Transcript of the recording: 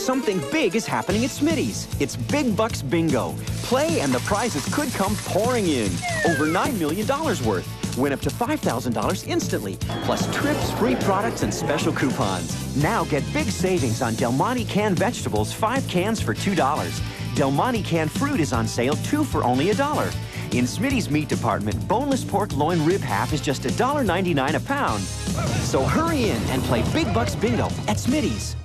Something big is happening at Smitty's. It's Big Bucks Bingo. Play and the prizes could come pouring in. Over $9 million worth. Win up to $5,000 instantly, plus trips, free products, and special coupons. Now get big savings on Del Monte canned vegetables, five cans for $2. Del Monte canned fruit is on sale, two for only a dollar. In Smitty's meat department, boneless pork loin rib half is just $1.99 a pound. So hurry in and play Big Bucks Bingo at Smitty's.